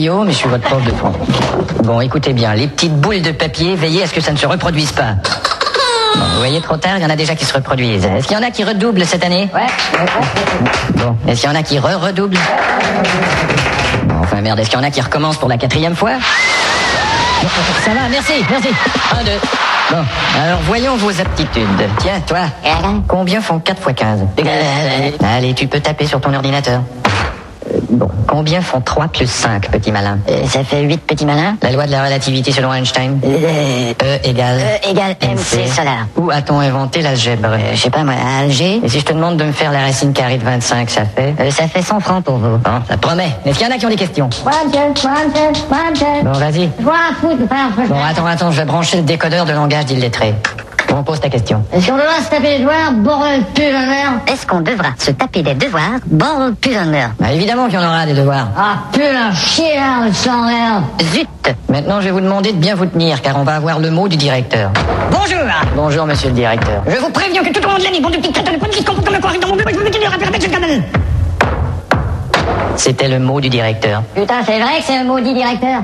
Guillaume je suis votre prof de. Bon, écoutez bien, les petites boules de papier, veillez à ce que ça ne se reproduise pas. Bon, vous voyez, trop tard, il y en a déjà qui se reproduisent. Est-ce qu'il y en a qui redoublent cette année? Ouais. Bon, est-ce qu'il y en a qui re-redoublent? Bon, Enfin merde, est-ce qu'il y en a qui recommencent pour la quatrième fois? Ça va, merci, merci. Un, deux. Bon, alors voyons vos aptitudes. Tiens, toi, combien font 4 x 15 Allez, tu peux taper sur ton ordinateur. Euh, Bon, combien font 3 plus 5, petit malin? Ça fait 8, petit malin. La loi de la relativité selon Einstein? E égale E égale MC solaire. Où a-t-on inventé l'algèbre? Je sais pas moi, à Alger, Et si je te demande de me faire la racine carrée de 25, ça fait? Euh, ça fait 100 francs pour vous. Bon, ça promet. Est-ce qu'il y en a qui ont des questions? Bon, vas-y. Bon, attends, attends, je vais brancher le décodeur de langage d'illettré. Bon, pose ta question. Est-ce qu'on doit se taper les doigts, bordel la merde Est-ce qu'on devra se taper des devoirs Bon, plus d'honneur. Bah, évidemment qu'il y en aura des devoirs. Ah, putain, chier, hein, le sang merde Zut Maintenant, je vais vous demander de bien vous tenir, car on va avoir le mot du directeur. Bonjour Bonjour, monsieur le directeur. Je vous préviens que tout au long de l'année, bon de petites traîtres de se comportent comme un corps dans mon bureau, je vous répéter ce canal C'était le mot du directeur. Putain, c'est vrai que c'est un maudit directeur